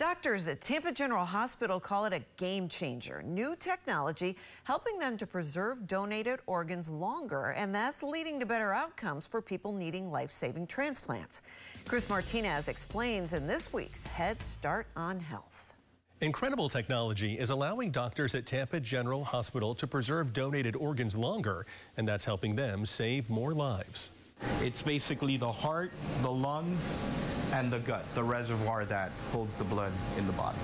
Doctors at Tampa General Hospital call it a game changer. New technology helping them to preserve donated organs longer, and that's leading to better outcomes for people needing life-saving transplants. Chris Martinez explains in this week's Head Start on Health. Incredible technology is allowing doctors at Tampa General Hospital to preserve donated organs longer, and that's helping them save more lives. It's basically the heart, the lungs, and the gut, the reservoir that holds the blood in the body.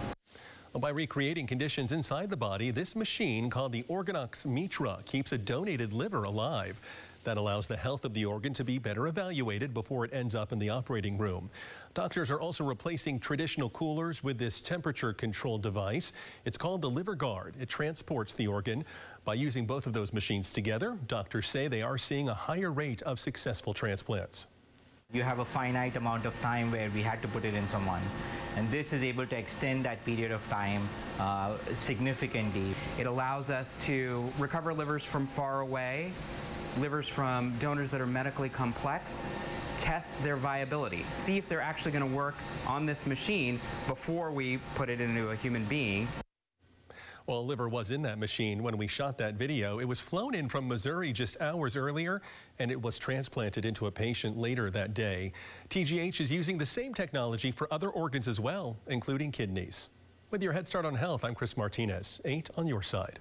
By recreating conditions inside the body, this machine called the OrganOx metra keeps a donated liver alive. That allows the health of the organ to be better evaluated before it ends up in the operating room. Doctors are also replacing traditional coolers with this temperature controlled device. It's called the Liver Guard. It transports the organ. By using both of those machines together, doctors say they are seeing a higher rate of successful transplants. You have a finite amount of time where we had to put it in someone. And this is able to extend that period of time uh, significantly. It allows us to recover livers from far away, livers from donors that are medically complex, test their viability, see if they're actually going to work on this machine before we put it into a human being. Well, liver was in that machine when we shot that video. It was flown in from Missouri just hours earlier, and it was transplanted into a patient later that day. TGH is using the same technology for other organs as well, including kidneys. With your Head Start on Health, I'm Chris Martinez, 8 on your side.